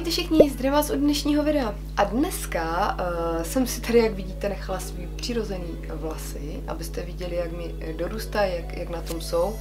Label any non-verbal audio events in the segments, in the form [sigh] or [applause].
Ahojte všichni, zdravím vás od dnešního videa. A dneska uh, jsem si tady, jak vidíte, nechala svý přirozený vlasy, abyste viděli, jak mi dorůstají, jak, jak na tom jsou.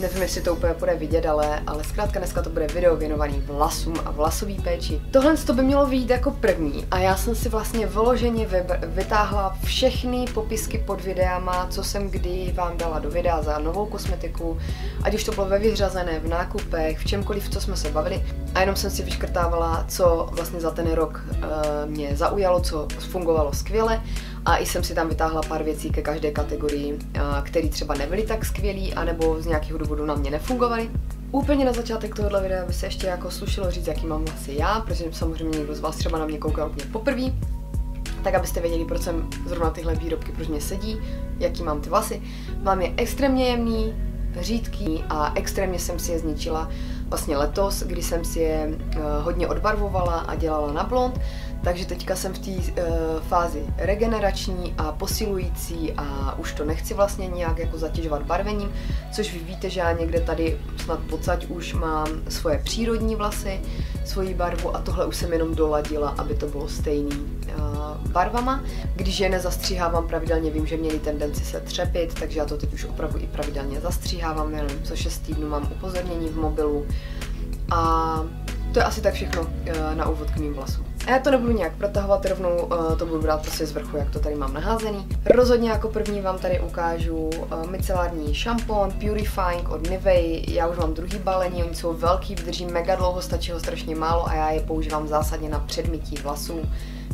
Nevím, jestli to úplně bude vidět, ale, ale zkrátka dneska to bude video věnovaný vlasům a vlasový péči. Tohle to by mělo vyjít jako první a já jsem si vlastně vyloženě vytáhla všechny popisky pod videama, co jsem kdy vám dala do videa za novou kosmetiku, ať už to bylo ve vyřazené, v nákupech, v čemkoliv, co jsme se bavili. A jenom jsem si vyškrtávala, co vlastně za ten rok uh, mě zaujalo, co fungovalo skvěle a i jsem si tam vytáhla pár věcí ke každé kategorii, které třeba nebyly tak skvělý, anebo z nějakého důvodu na mě nefungovaly. Úplně na začátek tohohle videa by se ještě jako slušilo říct, jaký mám vlasy já, protože samozřejmě někdo z vás třeba na mě koukal úplně poprvé, tak abyste věděli, proč jsem zrovna tyhle výrobky, proč mě sedí, jaký mám ty vlasy. Mám je extrémně jemný, řídký a extrémně jsem si je zničila vlastně letos, kdy jsem si je uh, hodně odbarvovala a dělala na blond, takže teďka jsem v té uh, fázi regenerační a posilující a už to nechci vlastně nějak jako zatěžovat barvením, což vy víte, že já někde tady snad pocať už mám svoje přírodní vlasy, svoji barvu a tohle už jsem jenom doladila, aby to bylo stejný uh, barvama. Když je nezastříhávám pravidelně, vím, že měli tendenci se třepit, takže já to teď už opravdu i pravidelně zastříhávám, jenom co 6 týdnů mám upozornění v mobilu, a to je asi tak všechno eh, na úvod k mým vlasům. A já to nebudu nějak protahovat, rovnou eh, to budu brát prostě z vrchu, jak to tady mám naházený. Rozhodně jako první vám tady ukážu eh, micelární šampon Purifying od Nivea. Já už mám druhý balení, oni jsou velký, vydrží mega dlouho, stačí ho strašně málo a já je používám zásadně na předmytí vlasů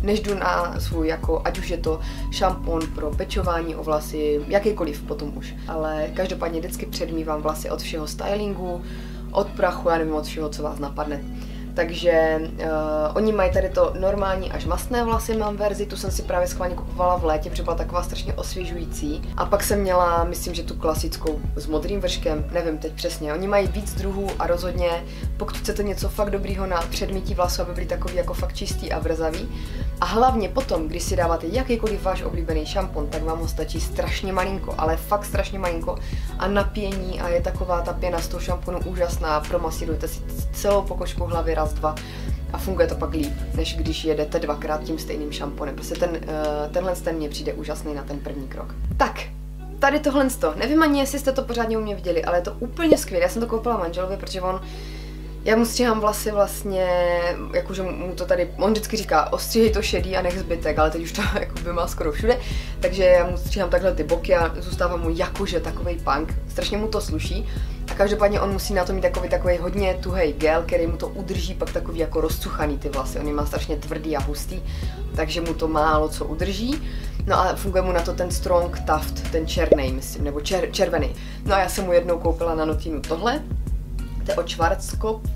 než jdu na svůj, jako, ať už je to šampon pro pečování o vlasy, jakýkoliv potom už. Ale každopádně vždycky předmývám vlasy od všeho stylingu, od prachu, já nevím od všeho, co vás napadne. Takže uh, oni mají tady to normální až mastné vlasy, mám verzi, tu jsem si právě schválně kupovala v létě, protože byla taková strašně osvěžující. A pak jsem měla, myslím, že tu klasickou s modrým vrškem, nevím teď přesně. Oni mají víc druhů a rozhodně, pokud chcete něco fakt dobrýho na předmítí vlasů, aby byly takový jako fakt čistý a vrzavý. A hlavně potom, když si dáváte jakýkoliv váš oblíbený šampon, tak vám ho stačí strašně malinko, ale fakt strašně malinko a napění a je taková ta pěna z toho šamponu úžasná, promasírujte si celou pokožku hlavy raz, dva a funguje to pak líp, než když jedete dvakrát tím stejným šamponem. Prostě ten, uh, tenhle ten mě přijde úžasný na ten první krok. Tak, tady tohle to. Nevím ani, jestli jste to pořádně u mě viděli, ale je to úplně skvělé. Já jsem to koupila manželovi, protože on já mu stříhám vlasy vlastně, jakože mu to tady, on vždycky říká, ostříhej to šedý a nech zbytek, ale teď už to [laughs] jako by má skoro všude, takže já mu stříhám takhle ty boky a zůstává mu jakože takový punk, strašně mu to sluší. A každopádně on musí na to mít takový, takový hodně tuhej gel, který mu to udrží pak takový jako rozcuchaný ty vlasy. On je má strašně tvrdý a hustý, takže mu to málo co udrží. No a funguje mu na to ten Strong Tuft, ten černý, myslím, nebo čer, červený. No a já jsem mu jednou koupila na notinu tohle, to je od Schwarzkopf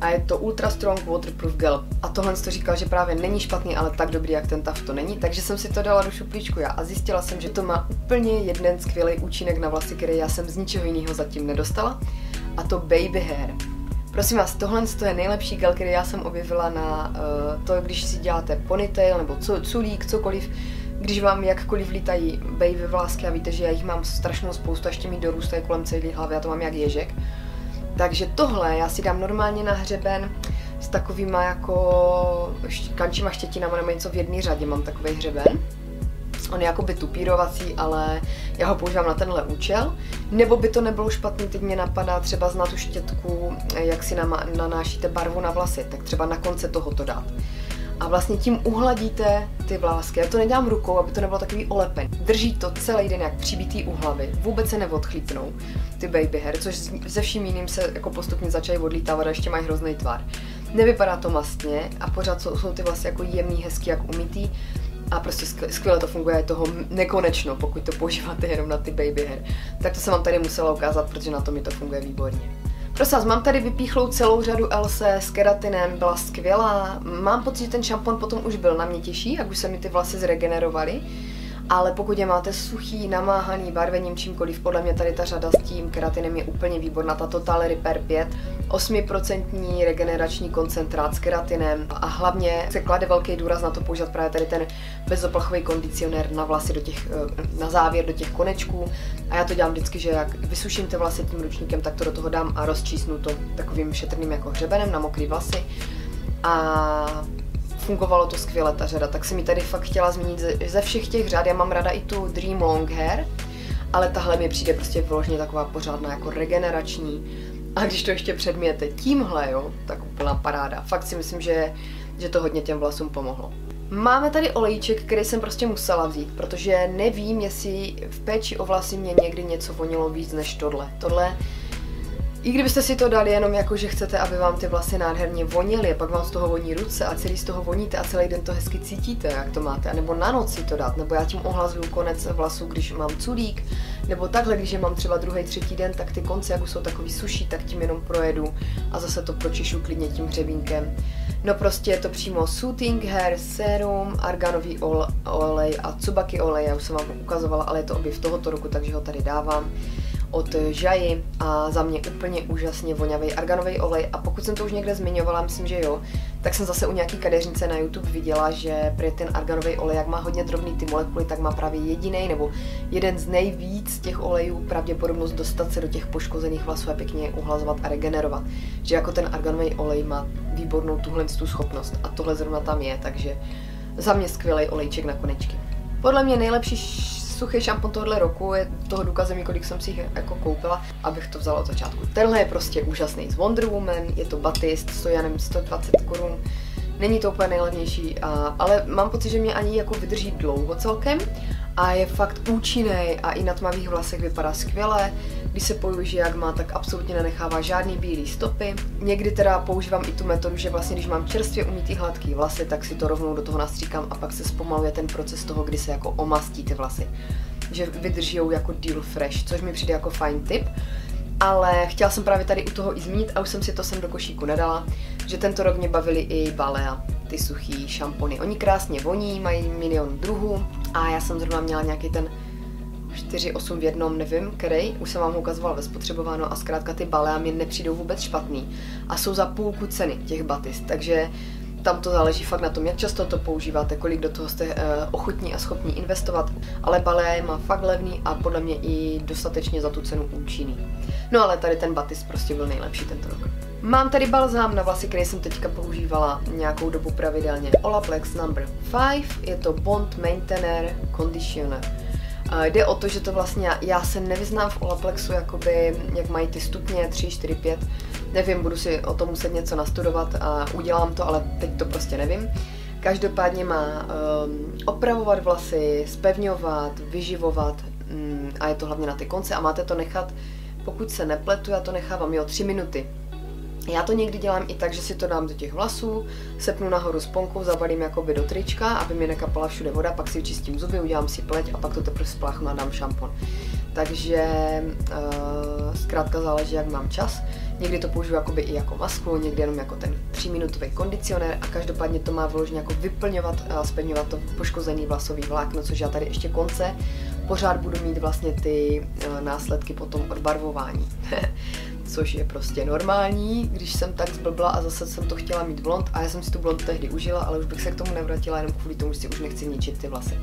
a je to Ultra Strong Waterproof Gel. A tohle to říkal, že právě není špatný, ale tak dobrý, jak ten TAF to není, takže jsem si to dala do šuplíčku já a zjistila jsem, že to má úplně jeden skvělý účinek na vlasy, který já jsem z ničeho jiného zatím nedostala, a to Baby Hair. Prosím vás, tohle je nejlepší gel, který já jsem objevila na uh, to, když si děláte ponytail nebo culík, cokoliv, když vám jakkoliv lítají baby vlásky a víte, že já jich mám strašnou spoustu, ještě mi dorůstají kolem celé hlavy, já to mám jak ježek, takže tohle já si dám normálně na hřeben s takovýma jako kančíma štětinama nebo něco v jedné řadě, mám takový hřeben. On je jakoby tupírovací, ale já ho používám na tenhle účel. Nebo by to nebylo špatný, teď mě napadá třeba znát tu štětku, jak si nanášíte barvu na vlasy, tak třeba na konce toho to dát a vlastně tím uhladíte ty vlásky. Já to nedělám rukou, aby to nebylo takový olepen. Drží to celý den jak přibitý u hlavy, vůbec se neodchlípnou ty baby hair, což se vším jiným se jako postupně začaly odlítávat a ještě mají hrozný tvar. Nevypadá to mastně a pořád jsou, jsou ty vlasy jako jemný, hezký, jak umytý a prostě skvěle to funguje, je toho nekonečno, pokud to používáte jenom na ty baby hair. Tak to jsem vám tady musela ukázat, protože na to mi to funguje výborně. Prosím vás, mám tady vypíchlou celou řadu Else s keratinem, byla skvělá. Mám pocit, že ten šampon potom už byl na mě těžší, jak už se mi ty vlasy zregenerovaly ale pokud je máte suchý, namáhaný barvením čímkoliv, podle mě tady ta řada s tím keratinem je úplně výborná, ta Total Repair 5, 8% regenerační koncentrát s keratinem a hlavně se klade velký důraz na to používat právě tady ten bezoplachový kondicionér na vlasy do těch, eh, na závěr do těch konečků. A já to dělám vždycky, že jak vysuším ty vlasy tím ručníkem, tak to do toho dám a rozčísnu to takovým šetrným jako hřebenem na mokrý vlasy. A fungovalo to skvěle ta řada, tak jsem mi tady fakt chtěla zmínit ze, ze všech těch řad, já mám ráda i tu Dream Long Hair, ale tahle mi přijde prostě vyloženě taková pořádná jako regenerační a když to ještě předměte tímhle, jo, tak úplná paráda. Fakt si myslím, že, že to hodně těm vlasům pomohlo. Máme tady olejček, který jsem prostě musela vzít, protože nevím, jestli v péči o vlasy mě někdy něco vonilo víc než tohle. Tohle i kdybyste si to dali jenom jako, že chcete, aby vám ty vlasy nádherně vonily, pak vám z toho voní ruce a celý z toho voníte a celý den to hezky cítíte, jak to máte, a nebo na noc si to dát, nebo já tím ohlazuju konec vlasů, když mám culík, nebo takhle, když je mám třeba druhý, třetí den, tak ty konce, jak už jsou takový suší, tak tím jenom projedu a zase to pročišu klidně tím hřebínkem. No prostě je to přímo Soothing Hair Serum, arganový olej a tsubaki olej, já už jsem vám ukazovala, ale je to objev tohoto roku, takže ho tady dávám od Žaji a za mě úplně úžasně vonavý arganový olej a pokud jsem to už někde zmiňovala, myslím, že jo, tak jsem zase u nějaký kadeřnice na YouTube viděla, že pro ten arganový olej, jak má hodně drobný ty molekuly, tak má právě jediný nebo jeden z nejvíc těch olejů pravděpodobnost dostat se do těch poškozených vlasů a pěkně uhlazovat a regenerovat. Že jako ten arganový olej má výbornou tuhle tu schopnost a tohle zrovna tam je, takže za mě skvělý olejček na konečky. Podle mě nejlepší suchý šampon tohle roku, je toho důkazem, kolik jsem si jich jako koupila, abych to vzala od začátku. Tenhle je prostě úžasný z Wonder Woman, je to Batist, stojí já nevím, 120 korun. Není to úplně nejlevnější, ale mám pocit, že mě ani jako vydrží dlouho celkem a je fakt účinný a i na tmavých vlasech vypadá skvěle. Když se použije jak má, tak absolutně nenechává žádný bílý stopy. Někdy teda používám i tu metodu, že vlastně když mám čerstvě umytý hladký vlasy, tak si to rovnou do toho nastříkám a pak se zpomaluje ten proces toho, kdy se jako omastí ty vlasy. Že vydrží jako deal fresh, což mi přijde jako fajn tip. Ale chtěla jsem právě tady u toho i zmínit a už jsem si to sem do košíku nedala, že tento rok mě bavili i Balea, ty suchý šampony. Oni krásně voní, mají milion druhů a já jsem zrovna měla nějaký ten 4-8 v jednom, nevím, který, už jsem vám ho ukazovala ve spotřebováno a zkrátka ty balea mi nepřijdou vůbec špatný a jsou za půlku ceny těch batist, takže tam to záleží fakt na tom, jak často to používáte, kolik do toho jste uh, ochotní a schopní investovat, ale balea má fakt levný a podle mě i dostatečně za tu cenu účinný. No ale tady ten batist prostě byl nejlepší tento rok. Mám tady balzám na vlasy, který jsem teďka používala nějakou dobu pravidelně. Olaplex number 5, je to Bond Maintainer Conditioner. Uh, jde o to, že to vlastně, já se nevyznám v Olaplexu, jakoby, jak mají ty stupně 3, 4, 5. Nevím, budu si o tom muset něco nastudovat a udělám to, ale teď to prostě nevím. Každopádně má um, opravovat vlasy, spevňovat, vyživovat um, a je to hlavně na ty konce a máte to nechat, pokud se nepletu, já to nechávám jo 3 minuty já to někdy dělám i tak, že si to dám do těch vlasů, sepnu nahoru sponkou, zabalím jakoby do trička, aby mi nekapala všude voda, pak si čistím zuby, udělám si pleť a pak to teprve spláchnu a dám šampon. Takže uh, zkrátka záleží, jak mám čas. Někdy to použiju jakoby i jako masku, někdy jenom jako ten 3 minutový kondicionér a každopádně to má vyloženě jako vyplňovat a splňovat to poškozený vlasový vlákno, což já tady ještě konce pořád budu mít vlastně ty uh, následky potom odbarvování. [laughs] což je prostě normální, když jsem tak zblbla a zase jsem to chtěla mít blond a já jsem si tu blond tehdy užila, ale už bych se k tomu nevrátila jenom kvůli tomu, že si už nechci ničit ty vlasy.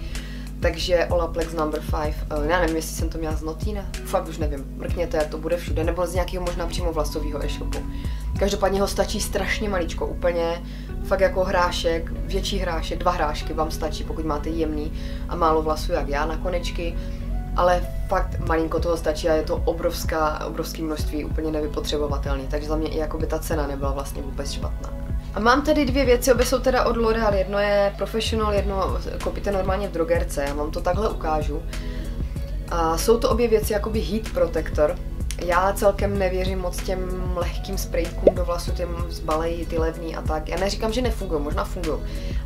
Takže Olaplex number 5, uh, já nevím, jestli jsem to měla z Notina, fakt už nevím, mrkněte, to bude všude, nebo z nějakého možná přímo vlasového e-shopu. Každopádně ho stačí strašně maličko, úplně fakt jako hrášek, větší hrášek, dva hrášky vám stačí, pokud máte jemný a málo vlasů jak já na konečky ale fakt malinko toho stačí a je to obrovská, obrovské množství, úplně nevypotřebovatelný, takže za mě i jakoby ta cena nebyla vlastně vůbec špatná. A mám tady dvě věci, obě jsou teda od L'Oreal, jedno je Professional, jedno koupíte normálně v drogerce, já vám to takhle ukážu. A jsou to obě věci jakoby Heat Protector, já celkem nevěřím moc těm lehkým sprejkům do vlasu, těm zbalejí, ty levný a tak. Já neříkám, že nefungují, možná fungují,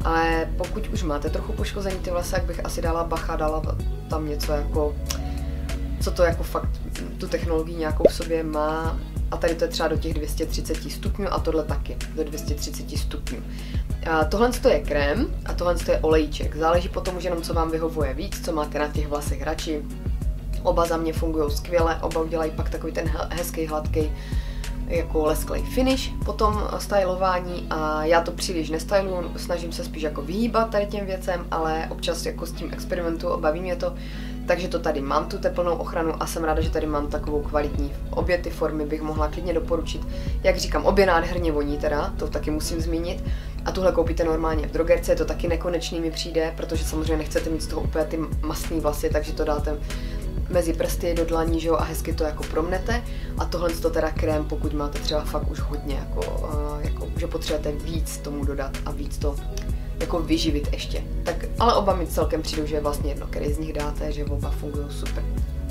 ale pokud už máte trochu poškozený ty vlasy, jak bych asi dala bacha, dala tam něco jako, co to jako fakt tu technologii nějakou v sobě má. A tady to je třeba do těch 230 stupňů a tohle taky do 230 stupňů. A tohle je krém a tohle je olejček. Záleží potom už jenom, co vám vyhovuje víc, co máte na těch vlasech radši Oba za mě fungují skvěle, oba udělají pak takový ten hezký, hladký jako lesklej finish potom stylování a já to příliš nestyluju, snažím se spíš jako vyhýbat tady těm věcem, ale občas jako s tím experimentu baví mě to, takže to tady mám tu teplnou ochranu a jsem ráda, že tady mám takovou kvalitní. Obě ty formy bych mohla klidně doporučit. Jak říkám, obě nádherně voní teda, to taky musím zmínit. A tuhle koupíte normálně v drogerce, je to taky nekonečný mi přijde, protože samozřejmě nechcete mít z toho úplně ty masné vlasy, takže to dáte mezi prsty do dlaní, že jo, a hezky to jako promnete. A tohle to teda krém, pokud máte třeba fakt už hodně, jako, uh, jako, že potřebujete víc tomu dodat a víc to jako vyživit ještě. Tak, ale oba mi celkem přijdou, že je vlastně jedno, který z nich dáte, že oba fungují super.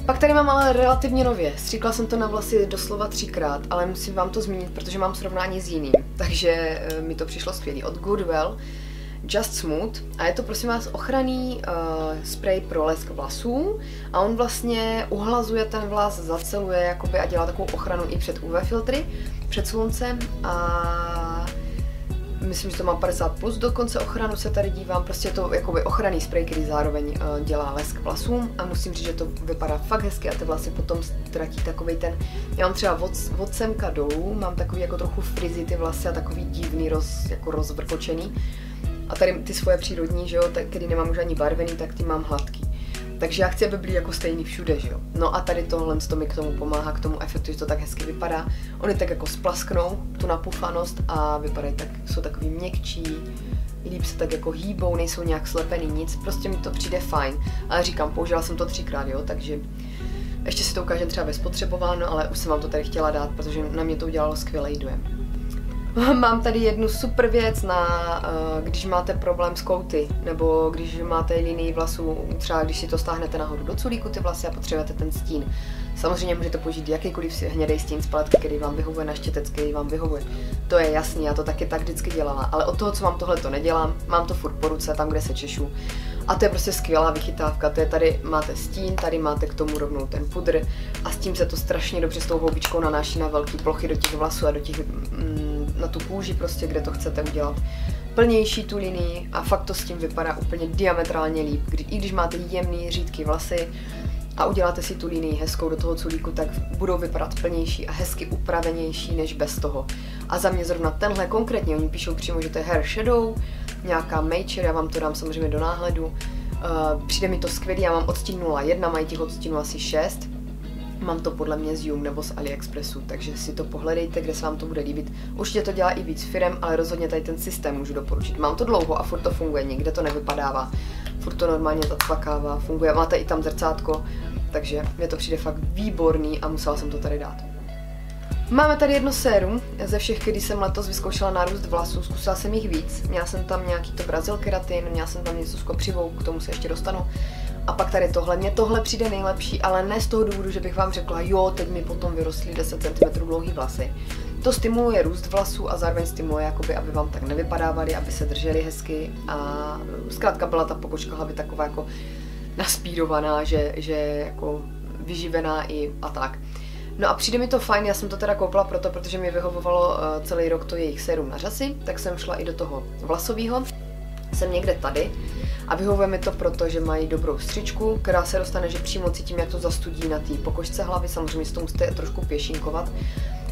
Pak tady mám ale relativně nově. Stříkla jsem to na vlasy doslova třikrát, ale musím vám to zmínit, protože mám srovnání s jiným. Takže e, mi to přišlo skvělý. Od Goodwell Just Smooth a je to prosím vás ochranný uh, spray pro lesk vlasů a on vlastně uhlazuje ten vlas, zaceluje jakoby a dělá takovou ochranu i před UV filtry, před sluncem a myslím, že to má 50 plus dokonce ochranu se tady dívám, prostě je to jakoby ochranný spray, který zároveň uh, dělá lesk vlasům a musím říct, že to vypadá fakt hezky a ty vlasy potom ztratí takový ten, já mám třeba od, od semka dolů, mám takový jako trochu frizy ty vlasy a takový divný roz, jako rozvrkočený a tady ty svoje přírodní, že jo, tak, který nemám už ani barvený, tak ty mám hladký. Takže já chci, aby byly jako stejný všude, že jo. No a tady tohle to mi k tomu pomáhá, k tomu efektu, že to tak hezky vypadá. Oni tak jako splasknou tu napufanost a vypadají tak, jsou takový měkčí, líp se tak jako hýbou, nejsou nějak slepený, nic, prostě mi to přijde fajn. Ale říkám, použila jsem to třikrát, jo, takže ještě si to ukážem třeba bezpotřebováno, ale už jsem vám to tady chtěla dát, protože na mě to udělalo skvělý dojem. [laughs] Mám tady jednu super věc na, uh, když máte problém s kouty, nebo když máte linii vlasů, třeba když si to stáhnete nahoru do culíku ty vlasy a potřebujete ten stín. Samozřejmě můžete použít jakýkoliv hnědý stín z paletky, který vám vyhovuje, na štětec, který vám vyhovuje. To je jasný, já to taky tak vždycky dělala, ale od toho, co mám tohle, to nedělám, mám to furt po ruce, tam, kde se češu. A to je prostě skvělá vychytávka, to je tady máte stín, tady máte k tomu rovnou ten pudr a s tím se to strašně dobře s tou houbičkou nanáší na velké plochy do těch vlasů a do těch mm, na tu kůži prostě, kde to chcete udělat plnější tu linii a fakt to s tím vypadá úplně diametrálně líp. Kdy, I když máte jemný, řídký vlasy a uděláte si tu linii hezkou do toho culíku, tak budou vypadat plnější a hezky upravenější než bez toho. A za mě zrovna tenhle konkrétně, oni píšou přímo, že to je hair shadow, nějaká major, já vám to dám samozřejmě do náhledu. Uh, přijde mi to skvělý, já mám odstín 01, mají těch odstínů asi 6 Mám to podle mě z Yum nebo z AliExpressu, takže si to pohledejte, kde se vám to bude líbit. Určitě to dělá i víc firem, ale rozhodně tady ten systém můžu doporučit. Mám to dlouho a furt to funguje, nikde to nevypadává. Furt to normálně zacvakává, funguje. Máte i tam zrcátko, takže mě to přijde fakt výborný a musela jsem to tady dát. Máme tady jedno sérum ze všech, kdy jsem letos vyzkoušela nárůst vlasů, zkusila jsem jich víc. Měla jsem tam nějaký to brazil keratin, měla jsem tam něco s kopřivou, k tomu se ještě dostanu. A pak tady tohle, mně tohle přijde nejlepší, ale ne z toho důvodu, že bych vám řekla, jo, teď mi potom vyrostly 10 cm dlouhý vlasy. To stimuluje růst vlasů a zároveň stimuluje, jakoby, aby vám tak nevypadávaly, aby se držely hezky a zkrátka byla ta pokočka hlavy taková jako naspírovaná, že, že jako vyživená i a tak. No a přijde mi to fajn, já jsem to teda koupila proto, protože mi vyhovovalo uh, celý rok to jejich sérum na řasy, tak jsem šla i do toho vlasového. Jsem někde tady a vyhovuje mi to proto, že mají dobrou střičku, která se dostane, že přímo cítím, jak to zastudí na té pokožce hlavy, samozřejmě s to musíte trošku pěšinkovat.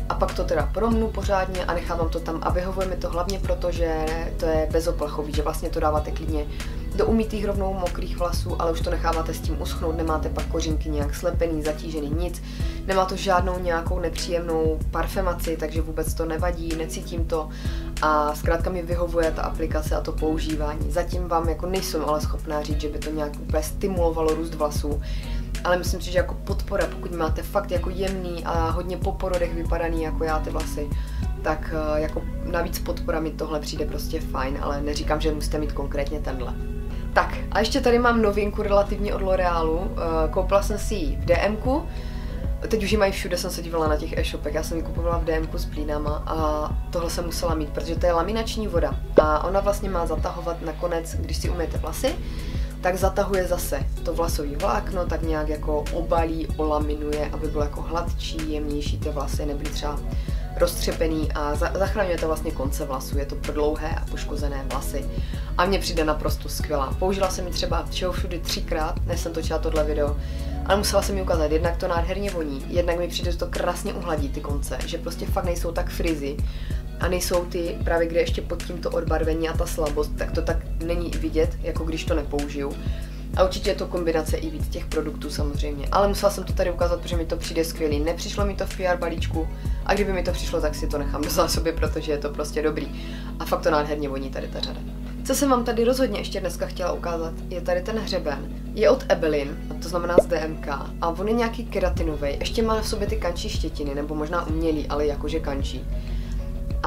A pak to teda promnu pořádně a nechávám to tam a vyhovuje mi to hlavně proto, že to je bezoplachový, že vlastně to dáváte klidně do umytých rovnou mokrých vlasů, ale už to necháváte s tím uschnout, nemáte pak kořinky nějak slepený, zatížený, nic. Nemá to žádnou nějakou nepříjemnou parfemaci, takže vůbec to nevadí, necítím to a zkrátka mi vyhovuje ta aplikace a to používání. Zatím vám jako nejsem ale schopná říct, že by to nějak úplně stimulovalo růst vlasů, ale myslím si, že jako podpora, pokud máte fakt jako jemný a hodně po porodech vypadaný jako já ty vlasy, tak eh, jako navíc podpora mi tohle přijde prostě fajn, ale neříkám, že musíte mít konkrétně tenhle. Tak a ještě tady mám novinku relativně od L'Orealu. Eh, koupila jsem si ji v DMku. Teď už ji mají všude, jsem se dívala na těch e-shopech. Já jsem ji kupovala v DMku s plínama a tohle jsem musela mít, protože to je laminační voda. A ona vlastně má zatahovat nakonec, když si umyjete vlasy, tak zatahuje zase to vlasový vlákno, tak nějak jako obalí, olaminuje, aby bylo jako hladčí, jemnější ty vlasy, nebyly třeba roztřepený a za- zachraňuje to vlastně konce vlasů, je to pro dlouhé a poškozené vlasy. A mně přijde naprosto skvělá. Použila jsem ji třeba všeho všudy třikrát, než jsem točila tohle video, ale musela jsem mi ukázat, jednak to nádherně voní, jednak mi přijde, že to krásně uhladí ty konce, že prostě fakt nejsou tak frizy a nejsou ty právě kde ještě pod tímto odbarvení a ta slabost, tak to tak není vidět, jako když to nepoužiju. A určitě je to kombinace i víc těch produktů samozřejmě. Ale musela jsem to tady ukázat, protože mi to přijde skvělý. Nepřišlo mi to v PR balíčku a kdyby mi to přišlo, tak si to nechám do zásoby, protože je to prostě dobrý. A fakt to nádherně voní tady ta řada. Co jsem vám tady rozhodně ještě dneska chtěla ukázat, je tady ten hřeben. Je od Ebelin, to znamená z DMK, a on je nějaký keratinový. Ještě má v sobě ty kančí štětiny, nebo možná umělý, ale jakože kančí.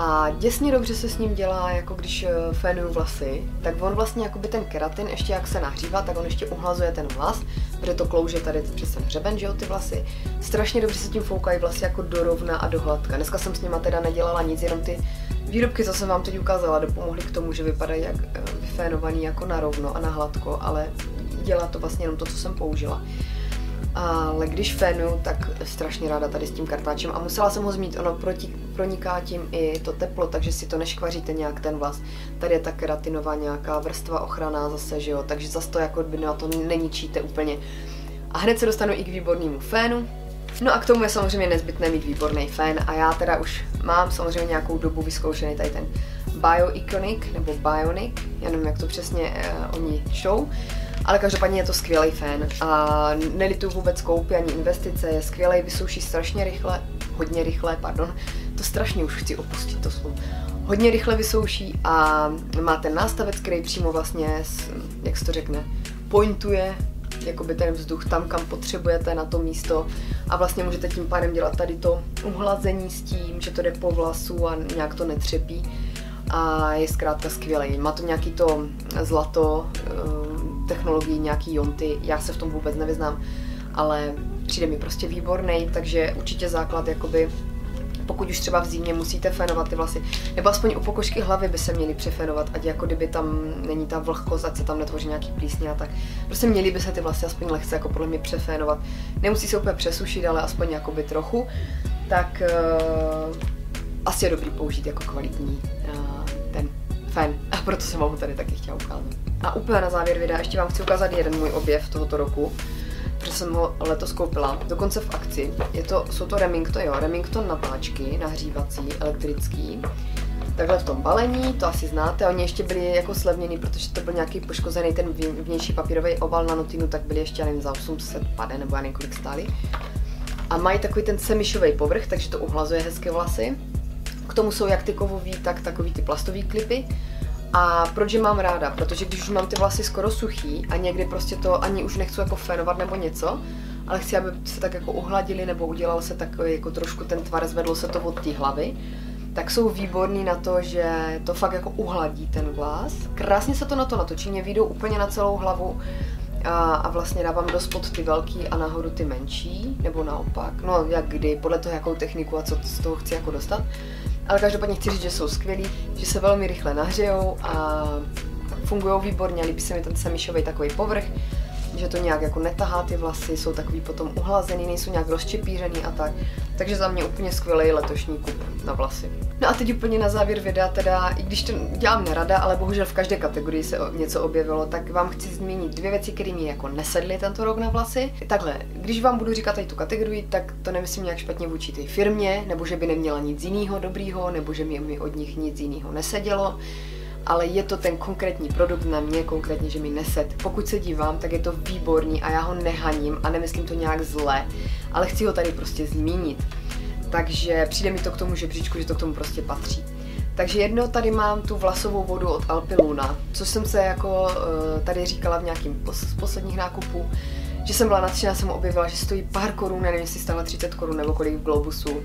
A děsně dobře se s ním dělá, jako když eh, fénuju vlasy, tak on vlastně jakoby ten keratin, ještě jak se nahřívá, tak on ještě uhlazuje ten vlas, protože to klouže tady přes ten hřeben, že jo, ty vlasy. Strašně dobře se tím foukají vlasy jako do rovna a do hladka. Dneska jsem s nima teda nedělala nic, jenom ty výrobky, co jsem vám teď ukázala, dopomohly k tomu, že vypadají jak eh, vyfénovaný jako na rovno a na hladko, ale dělá to vlastně jenom to, co jsem použila. Ale když fénu, tak strašně ráda tady s tím kartáčem a musela jsem ho zmít, ono proti, proniká tím i to teplo, takže si to neškvaříte nějak ten vlas. Tady je ta keratinová nějaká vrstva ochrana zase, že jo, takže zase to jako by na to neničíte úplně. A hned se dostanu i k výbornému fénu. No a k tomu je samozřejmě nezbytné mít výborný fén a já teda už mám samozřejmě nějakou dobu vyzkoušený tady ten Bioiconic nebo Bionic, já nevím, jak to přesně uh, oni čtou, ale každopádně je to skvělý fén a nelituju vůbec koupy ani investice, je skvělý, vysouší strašně rychle, hodně rychle, pardon, to strašně už chci opustit to slovo. Hodně rychle vysouší a má ten nástavec, který přímo vlastně, jak se to řekne, pointuje jakoby ten vzduch tam, kam potřebujete na to místo a vlastně můžete tím pádem dělat tady to uhlazení s tím, že to jde po vlasu a nějak to netřepí a je zkrátka skvělý. Má to nějaký to zlato, technologii, nějaký jonty, já se v tom vůbec nevyznám, ale přijde mi prostě výborný, takže určitě základ jakoby pokud už třeba v zimě musíte fénovat ty vlasy, nebo aspoň u pokožky hlavy by se měly přefénovat, ať jako kdyby tam není ta vlhkost, ať se tam netvoří nějaký plísně a tak. Prostě měly by se ty vlasy aspoň lehce jako podle mě přefénovat. Nemusí se úplně přesušit, ale aspoň jakoby trochu. Tak uh, asi je dobrý použít jako kvalitní uh, proto jsem vám ho tady taky chtěla ukázat. A úplně na závěr videa ještě vám chci ukázat jeden můj objev tohoto roku protože jsem ho letos koupila, dokonce v akci. Je to, jsou to Remington, jo, Remington natáčky, nahřívací, elektrický. Takhle v tom balení, to asi znáte, oni ještě byli jako slevněný, protože to byl nějaký poškozený ten vnější papírový oval na notinu, tak byli ještě, nevím, za 800 pade, nebo já nevím, kolik stáli. A mají takový ten semišový povrch, takže to uhlazuje hezké vlasy. K tomu jsou jak ty kovový, tak takový ty plastový klipy. A proč je mám ráda? Protože když už mám ty vlasy skoro suchý a někdy prostě to ani už nechci jako fénovat nebo něco, ale chci, aby se tak jako uhladili nebo udělal se takový jako trošku ten tvar, zvedlo se to od té hlavy, tak jsou výborný na to, že to fakt jako uhladí ten vlas. Krásně se to na to natočí, mě vyjdou úplně na celou hlavu a, a vlastně dávám do spod ty velký a nahoru ty menší, nebo naopak, no jak kdy, podle toho jakou techniku a co z toho chci jako dostat. Ale každopádně chci říct, že jsou skvělí, že se velmi rychle nahřejou a fungují výborně, líbí se mi ten semišový takový povrch, že to nějak jako netahá ty vlasy, jsou takový potom uhlazený, nejsou nějak rozčepířený a tak. Takže za mě úplně skvělý letošní kup na vlasy. No a teď úplně na závěr videa, teda, i když to dělám nerada, ale bohužel v každé kategorii se něco objevilo, tak vám chci zmínit dvě věci, které mi jako nesedly tento rok na vlasy. Takhle, když vám budu říkat tady tu kategorii, tak to nemyslím nějak špatně vůči té firmě, nebo že by neměla nic jiného dobrýho, nebo že mi, mi od nich nic jiného nesedělo ale je to ten konkrétní produkt na mě konkrétně, že mi neset. Pokud se dívám, tak je to výborný a já ho nehaním a nemyslím to nějak zle, ale chci ho tady prostě zmínit. Takže přijde mi to k tomu žebříčku, že to k tomu prostě patří. Takže jedno tady mám tu vlasovou vodu od Alpiluna, což jsem se jako uh, tady říkala v nějakým z posledních nákupů, že jsem byla nadšená, jsem objevila, že stojí pár korun, nevím, jestli stála 30 korun nebo kolik v Globusu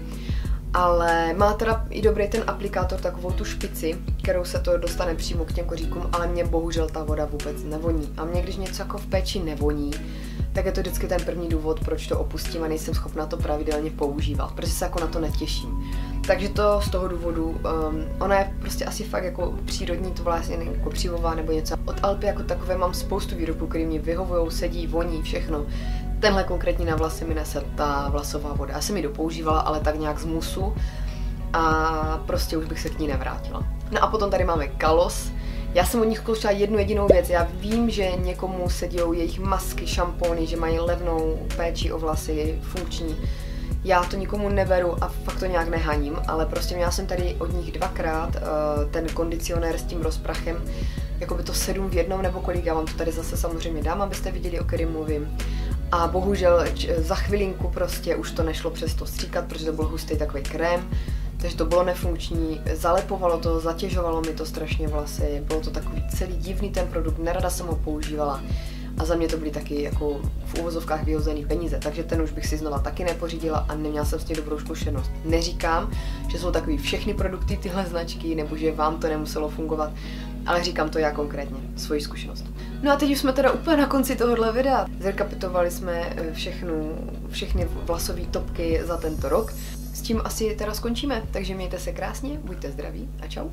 ale má teda i dobrý ten aplikátor, takovou tu špici, kterou se to dostane přímo k těm koříkům, ale mě bohužel ta voda vůbec nevoní. A mě když něco jako v péči nevoní, tak je to vždycky ten první důvod, proč to opustím a nejsem schopna to pravidelně používat, protože se jako na to netěším. Takže to z toho důvodu, um, ona je prostě asi fakt jako přírodní, to vlastně jako přívová nebo něco. Od Alpy jako takové mám spoustu výrobků, které mi vyhovují, sedí, voní, všechno. Tenhle konkrétní na vlasy mi nese ta vlasová voda. Já jsem ji dopoužívala, ale tak nějak z musu a prostě už bych se k ní nevrátila. No a potom tady máme Kalos. Já jsem od nich zkoušela jednu jedinou věc. Já vím, že někomu se dějou jejich masky, šampony, že mají levnou péči o vlasy, funkční. Já to nikomu neberu a fakt to nějak nehaním, ale prostě měla jsem tady od nich dvakrát uh, ten kondicionér s tím rozprachem jako by to sedm v jednom nebo kolik, já vám to tady zase samozřejmě dám, abyste viděli, o kterým mluvím. A bohužel za chvilinku prostě už to nešlo přes to stříkat, protože to byl hustý takový krém, takže to bylo nefunkční, zalepovalo to, zatěžovalo mi to strašně vlasy, bylo to takový celý divný ten produkt, nerada jsem ho používala a za mě to byly taky jako v úvozovkách vyhozený peníze, takže ten už bych si znova taky nepořídila a neměla jsem s tím dobrou zkušenost. Neříkám, že jsou takový všechny produkty tyhle značky, nebo že vám to nemuselo fungovat, ale říkám to já konkrétně, svoji zkušenost. No a teď už jsme teda úplně na konci tohohle videa. Zrekapitovali jsme eh, všechnu, všechny vlasové topky za tento rok. S tím asi teda skončíme, takže mějte se krásně, buďte zdraví a čau.